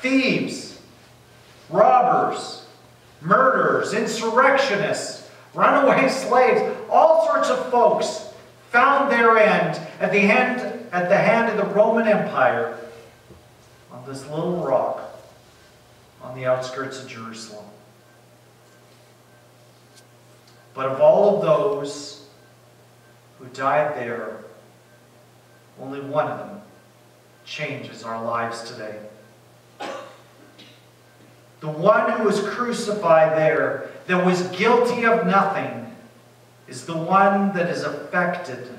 thieves, robbers, murderers, insurrectionists, runaway slaves, all sorts of folks found their end at the hand, at the hand of the Roman Empire on this little rock on the outskirts of Jerusalem. But of all of those who died there, only one of them changes our lives today. The one who was crucified there, that was guilty of nothing, is the one that has affected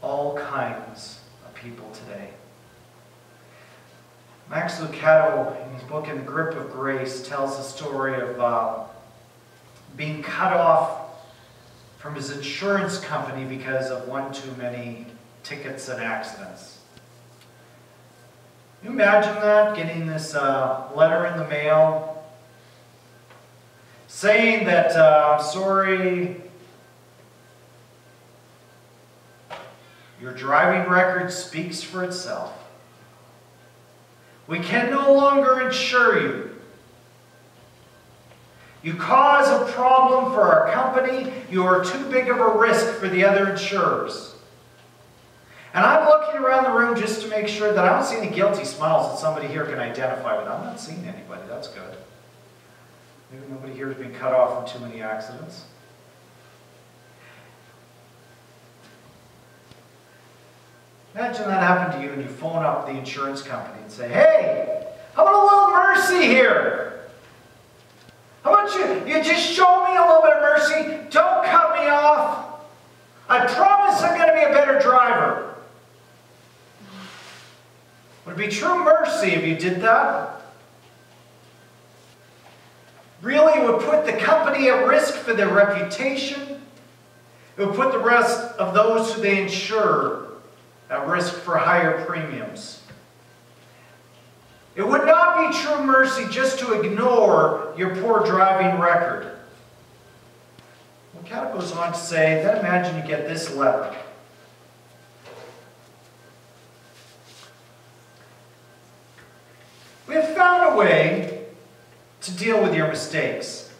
all kinds of people today. Max Lucado, in his book In the Grip of Grace, tells the story of uh, being cut off from his insurance company because of one too many tickets and accidents. Can you imagine that, getting this uh, letter in the mail saying that, uh, sorry, your driving record speaks for itself. We can no longer insure you. You cause a problem for our company. You are too big of a risk for the other insurers. And I'm looking around the room just to make sure that I don't see any guilty smiles that somebody here can identify with. I'm not seeing anybody. That's good. Maybe nobody here has been cut off from too many accidents. Imagine that happened to you and you phone up the insurance company and say, hey, how about a little mercy here? How about you, you just show me a little bit of mercy? Don't cut me off. I promise I'm going to be a better driver. It would be true mercy if you did that? Really, would put the company at risk for their reputation. It would put the rest of those who they insure at risk for higher premiums. It would not be true mercy just to ignore your poor driving record. Well, Cat goes on to say, then imagine you get this letter. We have found a way to deal with your mistakes.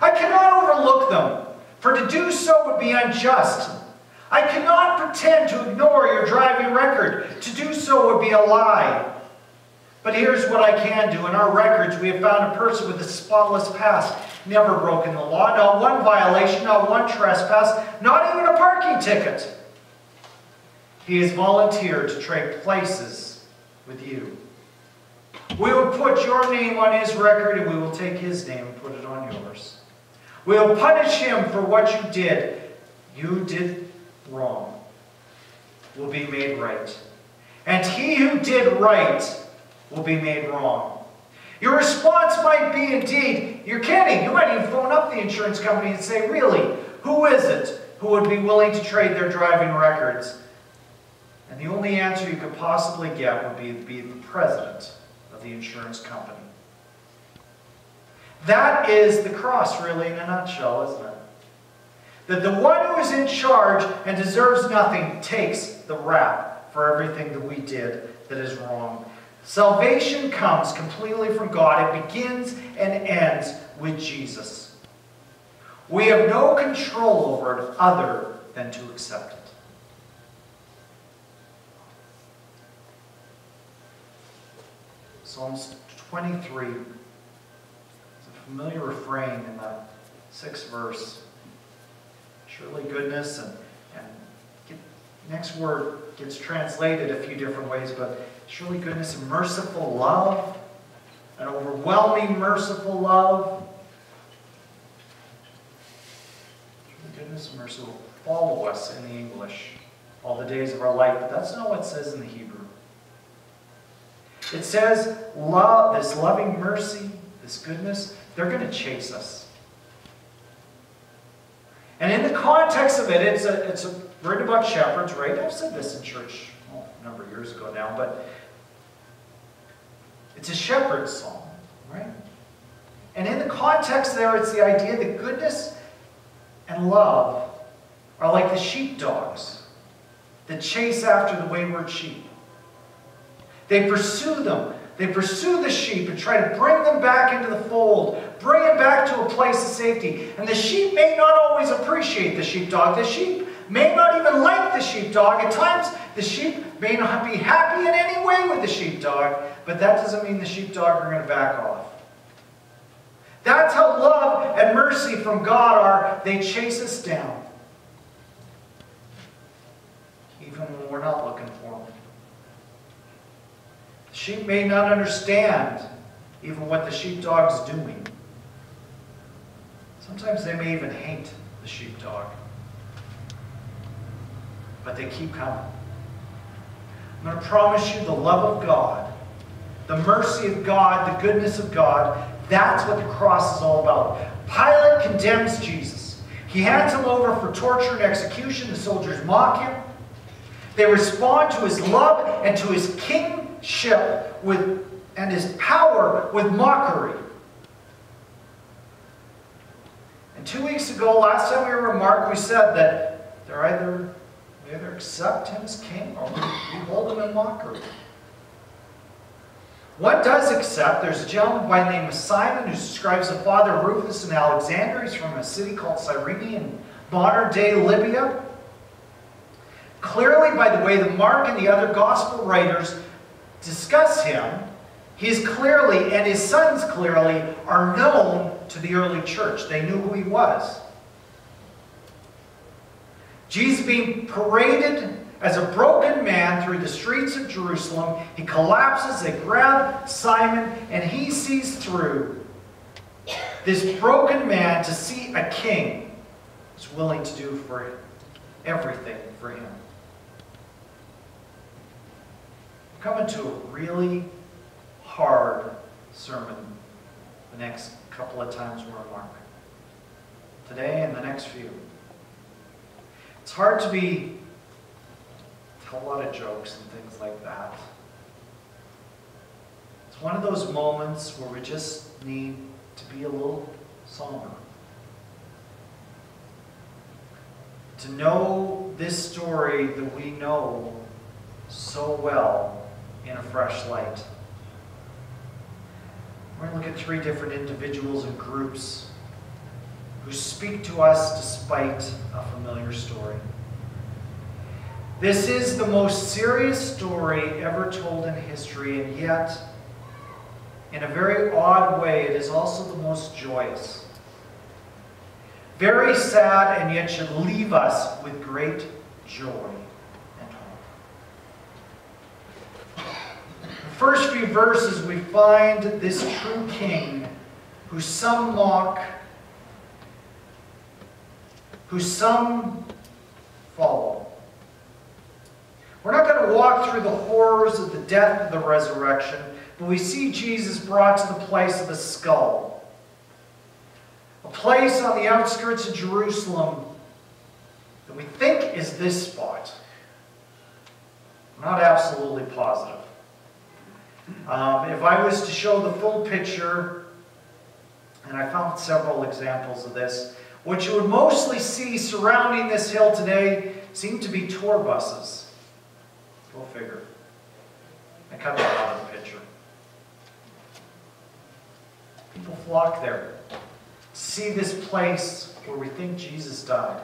I cannot overlook them, for to do so would be unjust. I cannot pretend to ignore your driving record. To do so would be a lie. But here's what I can do. In our records, we have found a person with a spotless past, never broken the law, not one violation, not one trespass, not even a parking ticket. He has volunteered to trade places with you. We will put your name on his record and we will take his name and put it on yours. We will punish him for what you did. You did wrong will be made right. And he who did right will be made wrong. Your response might be indeed, you're kidding. You might even phone up the insurance company and say, really, who is it who would be willing to trade their driving records? And the only answer you could possibly get would be, be the president of the insurance company. That is the cross, really, in a nutshell, isn't it? That the one who is in charge and deserves nothing takes the rap for everything that we did that is wrong. Salvation comes completely from God. It begins and ends with Jesus. We have no control over it other than to accept it. Psalms 23 is a familiar refrain in the sixth verse. Surely goodness and, and get, next word gets translated a few different ways, but surely goodness and merciful love, an overwhelming merciful love. Surely goodness and mercy will follow us in the English all the days of our life, but that's not what it says in the Hebrew. It says love, this loving mercy, this goodness, they're going to chase us. And in the context of it, it's a, it's a written about shepherds, right? I've said this in church oh, a number of years ago now, but it's a shepherd's song, right? And in the context there, it's the idea that goodness and love are like the sheepdogs that chase after the wayward sheep. They pursue them. They pursue the sheep and try to bring them back into the fold, bring them back to a place of safety. And the sheep may not always appreciate the sheepdog. The sheep may not even like the sheepdog. At times, the sheep may not be happy in any way with the sheepdog, but that doesn't mean the sheepdog are going to back off. That's how love and mercy from God are. They chase us down, even when we're not looking sheep may not understand even what the sheepdog's doing. Sometimes they may even hate the sheepdog. But they keep coming. I'm going to promise you the love of God, the mercy of God, the goodness of God. That's what the cross is all about. Pilate condemns Jesus. He hands him over for torture and execution. The soldiers mock him. They respond to his love and to his kingship with, and his power with mockery. And two weeks ago, last time we were remarked, we said that they're either we either accept him as king or we hold him in mockery. What does accept? There's a gentleman by the name of Simon who describes the father Rufus and Alexander. He's from a city called Cyrene in modern day Libya. Clearly, by the way the Mark and the other gospel writers discuss him, he is clearly, and his sons clearly, are known to the early church. They knew who he was. Jesus being paraded as a broken man through the streets of Jerusalem. He collapses, they grab Simon, and he sees through this broken man to see a king who's willing to do for him, everything for him. We're coming to a really hard sermon the next couple of times we're in Mark. Today and the next few. It's hard to be, tell a lot of jokes and things like that. It's one of those moments where we just need to be a little somber. To know this story that we know so well in a fresh light. We're going to look at three different individuals and groups who speak to us despite a familiar story. This is the most serious story ever told in history, and yet, in a very odd way, it is also the most joyous. Very sad, and yet should leave us with great joy and hope. The first few verses, we find this true king who some mock who some follow. We're not going to walk through the horrors of the death of the resurrection, but we see Jesus brought to the place of the skull. A place on the outskirts of Jerusalem that we think is this spot. I'm not absolutely positive. Um, if I was to show the full picture, and I found several examples of this, what you would mostly see surrounding this hill today seem to be tour buses. Go figure. I cut that out of the picture. People flock there. See this place where we think Jesus died.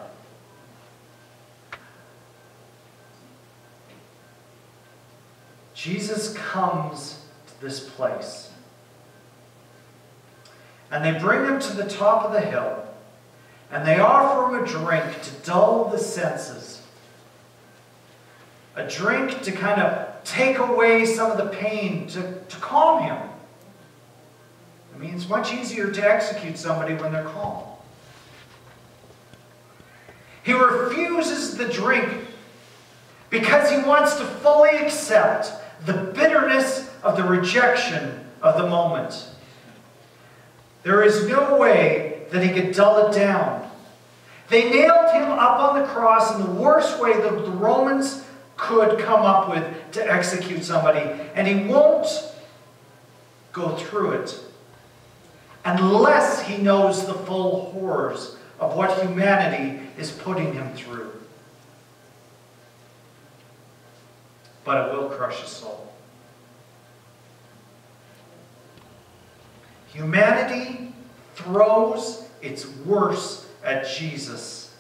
Jesus comes to this place. And they bring him to the top of the hill. And they offer him a drink to dull the senses. A drink to kind of take away some of the pain, to, to calm him. I mean, it's much easier to execute somebody when they're calm. He refuses the drink because he wants to fully accept the bitterness of the rejection of the moment. There is no way that he could dull it down. They nailed him up on the cross in the worst way that the Romans could come up with to execute somebody, and he won't go through it unless he knows the full horrors of what humanity is putting him through. But it will crush his soul. Humanity throws its worst at Jesus,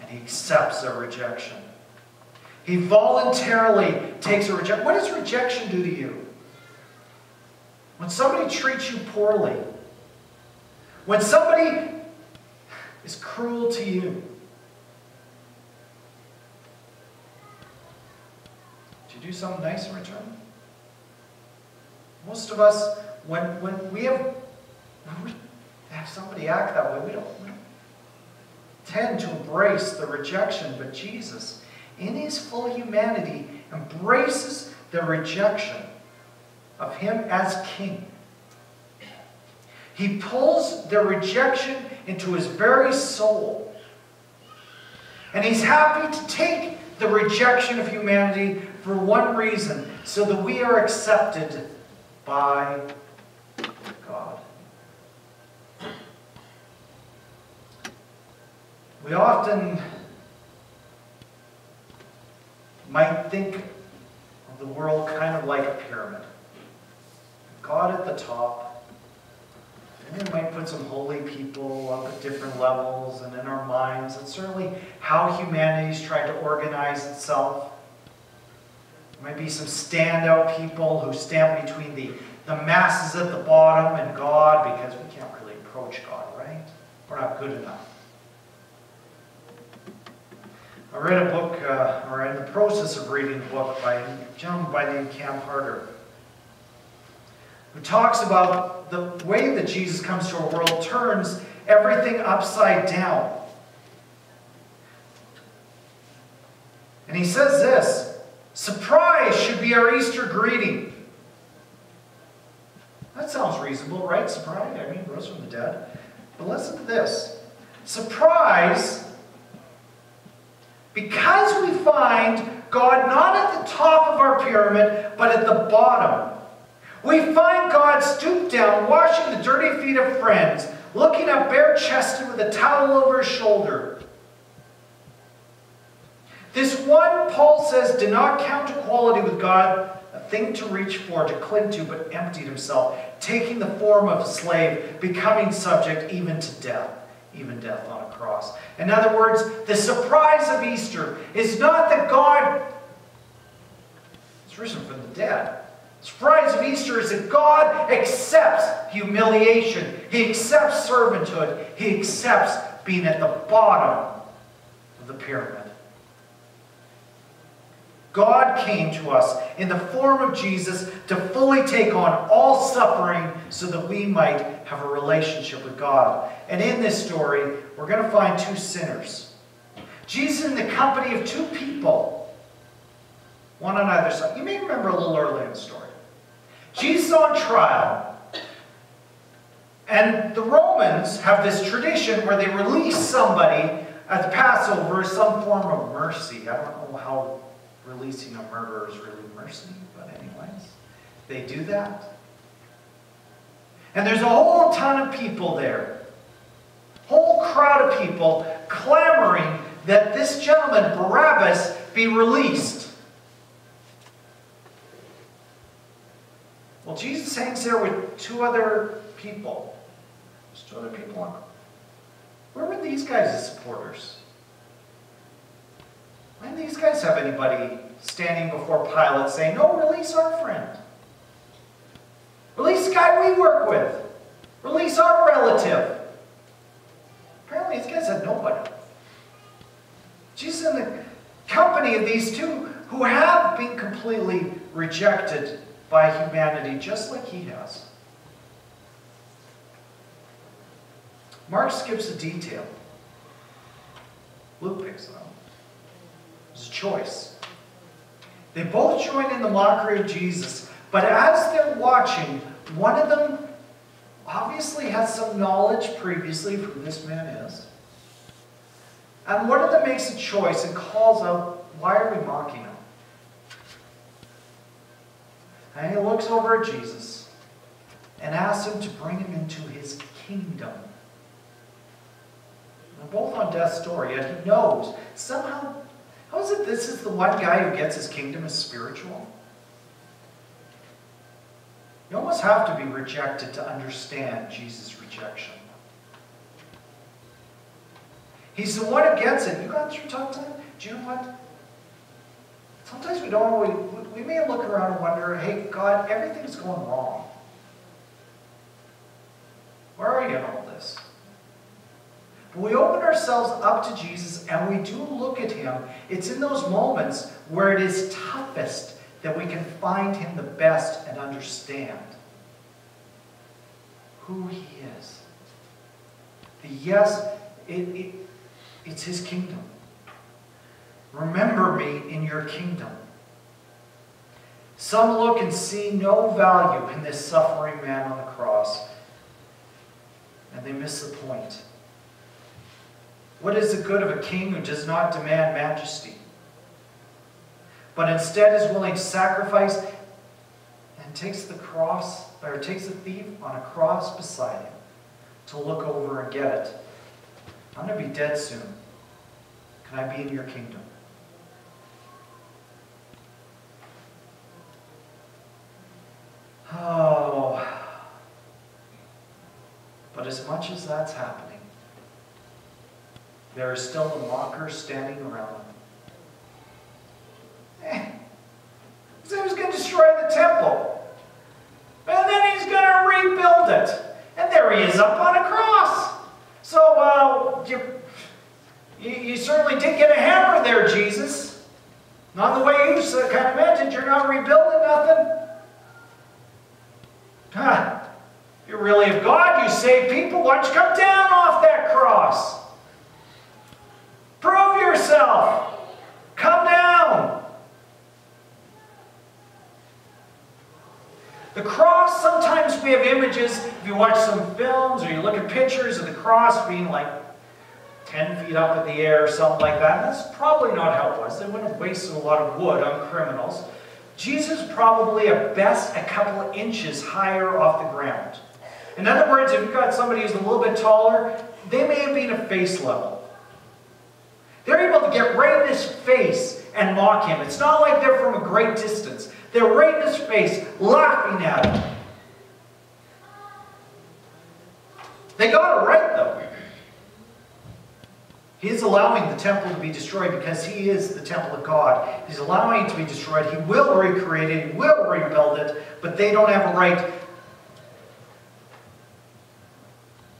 and he accepts their rejection. He voluntarily takes a rejection. What does rejection do to you? When somebody treats you poorly, when somebody is cruel to you, do something nice in return? Most of us, when, when we have when we have somebody act that way, we don't, we don't tend to embrace the rejection, but Jesus, in his full humanity, embraces the rejection of him as king. He pulls the rejection into his very soul. And he's happy to take the rejection of humanity for one reason, so that we are accepted by God. We often might think of the world kind of like a pyramid. God at the top. And we might put some holy people up at different levels and in our minds. That's certainly how humanity's tried to organize itself. There might be some standout people who stand between the, the masses at the bottom and God because we can't really approach God, right? We're not good enough. I read a book, uh, or in the process of reading a book by a gentleman by the name Cam Harder, who talks about the way that Jesus comes to our world turns everything upside down. And he says this surprise should be our Easter greeting. That sounds reasonable, right? Surprise, I mean, rose from the dead. But listen to this surprise because we find God not at the top of our pyramid, but at the bottom. We find God stooped down, washing the dirty feet of friends, looking up bare chested with a towel over his shoulder. This one, Paul says, did not count equality with God a thing to reach for, to cling to, but emptied himself, taking the form of a slave, becoming subject even to death even death on a cross. In other words, the surprise of Easter is not that God is risen from the dead. The surprise of Easter is that God accepts humiliation. He accepts servanthood. He accepts being at the bottom of the pyramid. God came to us in the form of Jesus to fully take on all suffering so that we might have a relationship with God. And in this story, we're going to find two sinners. Jesus in the company of two people, one on either side. You may remember a little early in the story. Jesus on trial. And the Romans have this tradition where they release somebody at the Passover as some form of mercy. I don't know how releasing a murderer is really mercy, but anyways, they do that. And there's a whole ton of people there, whole crowd of people clamoring that this gentleman, Barabbas, be released. Well, Jesus hangs there with two other people. There's two other people on. Where were these guys' supporters? Didn't these guys have anybody standing before Pilate saying, No, release our friend? Release the guy we work with. Release our relative. Apparently, these guys had nobody. Jesus in the company of these two who have been completely rejected by humanity, just like he has. Mark skips a detail. Luke picks it up. It's a choice. They both join in the mockery of Jesus, but as they're watching, one of them obviously has some knowledge previously of who this man is. And one of them makes a choice and calls out, Why are we mocking him? And he looks over at Jesus and asks him to bring him into his kingdom. They're both on death's door, yet he knows somehow this is the one guy who gets his kingdom is spiritual? You almost have to be rejected to understand Jesus' rejection. He's the one who gets it. You got through tough time? Do you know what? Sometimes we don't we, we may look around and wonder, hey, God, everything's going wrong. Where are you But we open ourselves up to Jesus and we do look at him. It's in those moments where it is toughest that we can find him the best and understand who he is. The yes, it, it, it's his kingdom. Remember me in your kingdom. Some look and see no value in this suffering man on the cross, and they miss the point. What is the good of a king who does not demand majesty, but instead is willing to sacrifice and takes the cross, or takes the thief on a cross beside him to look over and get it? I'm going to be dead soon. Can I be in your kingdom? Oh. But as much as that's happening, there is still the mockers standing around. Eh. He was going to destroy the temple. And then he's going to rebuild it. And there he is up on a cross. So, uh, you, you, you certainly did get a hammer there, Jesus. Not the way you kind of meant it. You're not rebuilding nothing. Huh. You're really of God. You save people. Why don't you come down off that cross? Yourself. Come down. The cross, sometimes we have images, if you watch some films or you look at pictures of the cross being like 10 feet up in the air or something like that. That's probably not how it was. They wouldn't have wasted a lot of wood on criminals. Jesus probably at best a couple of inches higher off the ground. In other words, if you've got somebody who's a little bit taller, they may have been a face level. They're able to get right in his face and mock him. It's not like they're from a great distance. They're right in his face, laughing at him. They got it right, though. He is allowing the temple to be destroyed because he is the temple of God. He's allowing it to be destroyed. He will recreate it. He will rebuild it. But they don't have a right.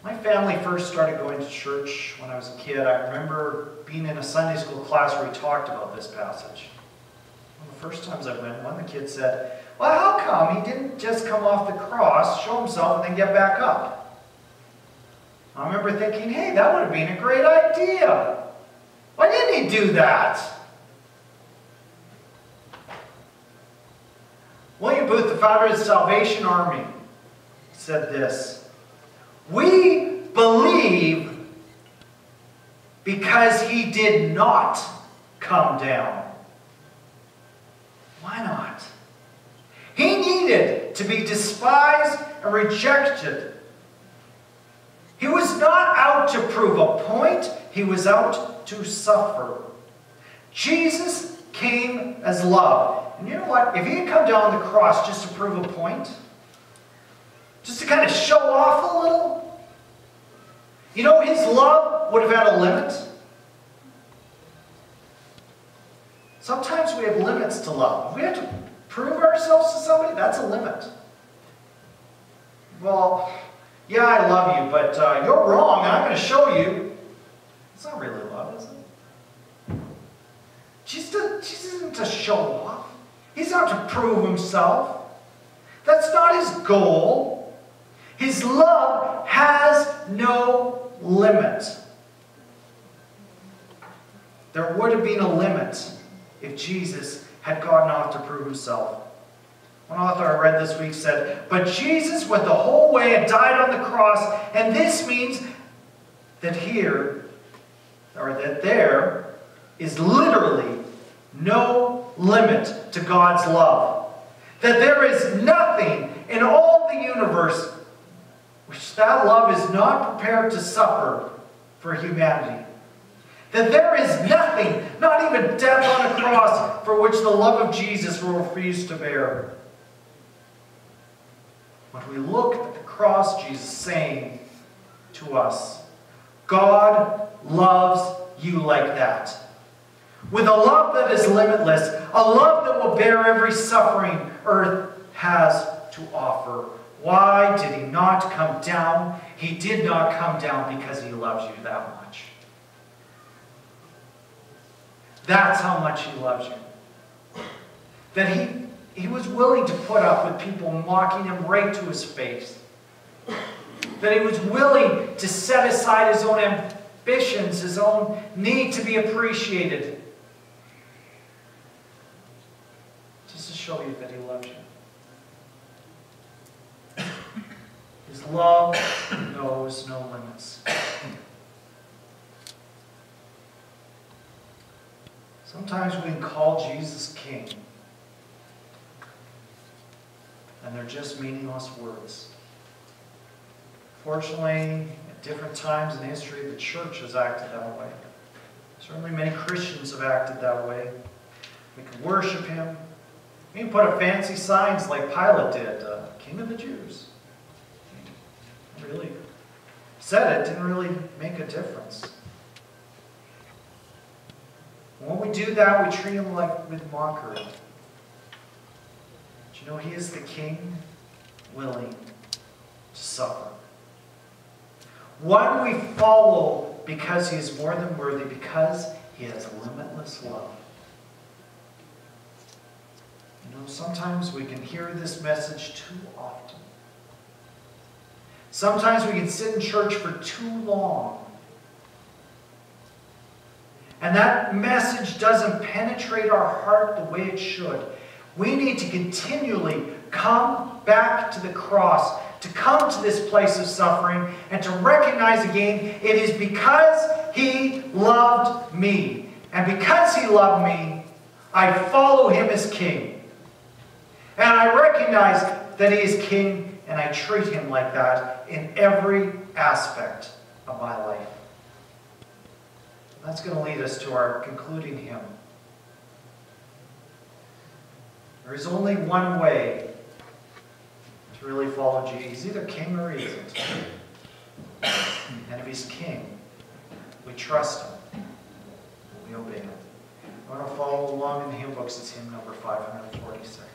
My family first started going to church when I was a kid. I remember being in a Sunday school class where we talked about this passage. One of the first times I went, one of the kids said, well, how come he didn't just come off the cross, show himself, and then get back up? I remember thinking, hey, that would have been a great idea. Why didn't he do that? William Booth, the founder of the Salvation Army, said this We believe because he did not come down. Why not? He needed to be despised and rejected he was not out to prove a point, he was out to suffer. Jesus came as love. And you know what? If he had come down the cross just to prove a point, just to kind of show off a little, you know, his love would have had a limit. Sometimes we have limits to love. We have to prove ourselves to somebody, that's a limit. Well, yeah, I love you, but uh, you're wrong, and I'm going to show you. It's not really love, is it? Jesus, Jesus isn't to show off. He's not to prove himself. That's not his goal. His love has no limit. There would have been a limit if Jesus had gone off to prove himself. One author I read this week said, But Jesus went the whole way and died on the cross, and this means that here, or that there, is literally no limit to God's love. That there is nothing in all the universe which that love is not prepared to suffer for humanity. That there is nothing, not even death on a cross, for which the love of Jesus will refuse to bear. when we look at the cross, Jesus saying to us, God loves you like that. With a love that is limitless, a love that will bear every suffering earth has to offer. Why did he not come down? He did not come down because he loves you that much. That's how much he loves you. That he, he was willing to put up with people mocking him right to his face. That he was willing to set aside his own ambitions, his own need to be appreciated. Just to show you that he loves you. His love knows no limits. Sometimes we can call Jesus King, and they're just meaningless words. Fortunately, at different times in history, the church has acted that way. Certainly, many Christians have acted that way. We can worship him. We can put up fancy signs like Pilate did, uh, King of the Jews. Really said it didn't really make a difference. When we do that, we treat him like with mockery. But you know, he is the king willing to suffer. One we follow because he is more than worthy, because he has limitless love. You know, sometimes we can hear this message too often. Sometimes we can sit in church for too long and that message doesn't penetrate our heart the way it should. We need to continually come back to the cross, to come to this place of suffering, and to recognize again it is because He loved me. And because He loved me, I follow Him as King. And I recognize that He is King, and I treat Him like that in every aspect of my life. That's going to lead us to our concluding hymn. There is only one way to really follow Jesus. He's either king or he isn't. And if he's king, we trust him. We obey him. I want to follow along in the hymn books. It's hymn number 546.